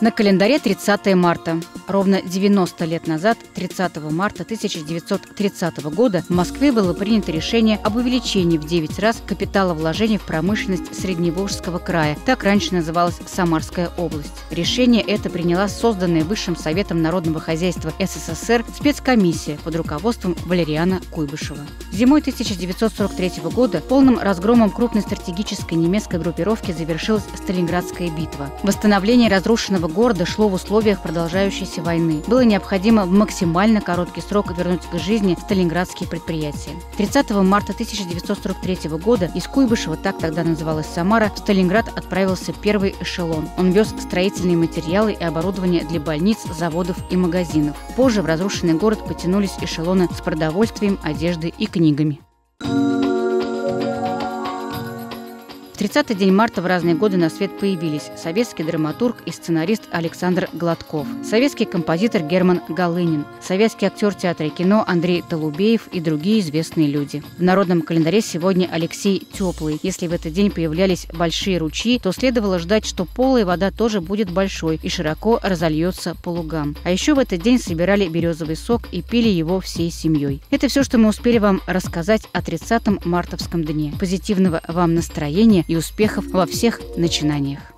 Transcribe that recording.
На календаре 30 марта. Ровно 90 лет назад, 30 марта 1930 года, в Москве было принято решение об увеличении в 9 раз капитала вложений в промышленность Средневолжского края. Так раньше называлась Самарская область. Решение это приняла созданная Высшим Советом народного хозяйства СССР спецкомиссия под руководством Валериана Куйбышева. Зимой 1943 года полным разгромом крупной стратегической немецкой группировки завершилась Сталинградская битва. Восстановление разрушенного города шло в условиях продолжающейся войны. Было необходимо в максимально короткий срок вернуть к жизни сталинградские предприятия. 30 марта 1943 года из Куйбышева, так тогда называлась Самара, в Сталинград отправился первый эшелон. Он вез строительные материалы и оборудование для больниц, заводов и магазинов. Позже в разрушенный город потянулись эшелоны с продовольствием, одеждой и книгами. В 30-й день марта в разные годы на свет появились советский драматург и сценарист Александр Гладков, советский композитор Герман Галынин, советский актер театра и кино Андрей Толубеев и другие известные люди. В народном календаре сегодня Алексей Теплый. Если в этот день появлялись большие ручьи, то следовало ждать, что полая вода тоже будет большой и широко разольется по лугам. А еще в этот день собирали березовый сок и пили его всей семьей. Это все, что мы успели вам рассказать о 30-м мартовском дне. Позитивного вам настроения и успехов во всех начинаниях.